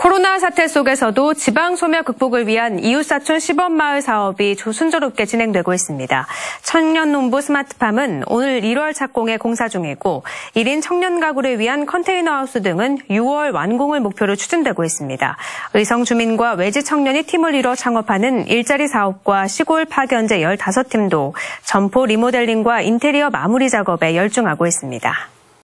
코로나 사태 속에서도 지방 소멸 극복을 위한 이웃사촌 시범마을 사업이 조순조롭게 진행되고 있습니다. 청년농부 스마트팜은 오늘 1월 착공에 공사 중이고 1인 청년 가구를 위한 컨테이너하우스 등은 6월 완공을 목표로 추진되고 있습니다. 의성 주민과 외지 청년이 팀을 이뤄 창업하는 일자리 사업과 시골 파견제 15팀도 점포 리모델링과 인테리어 마무리 작업에 열중하고 있습니다.